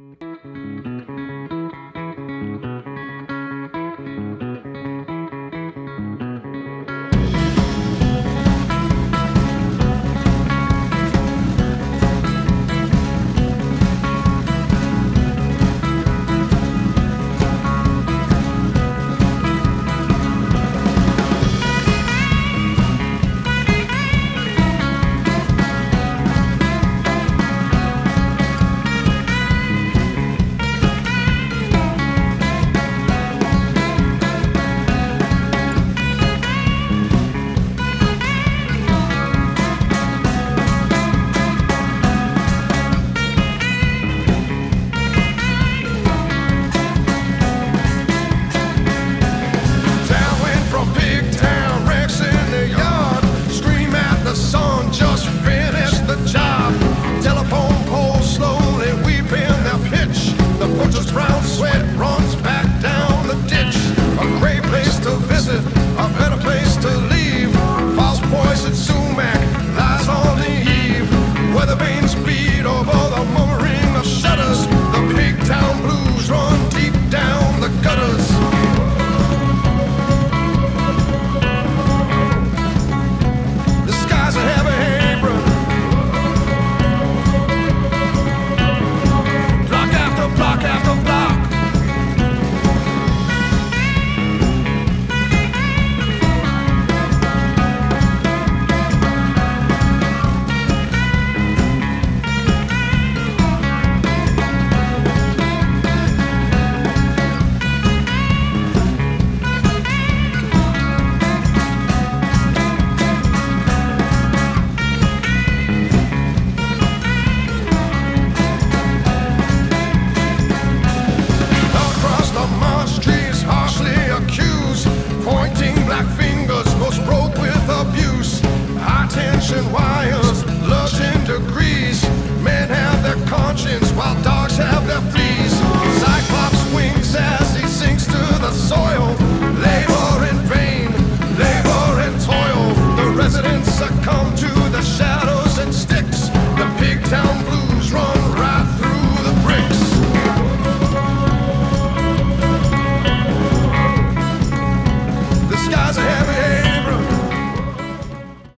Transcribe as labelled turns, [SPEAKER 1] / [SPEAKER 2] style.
[SPEAKER 1] Música Strauss, sweat, runs back. options.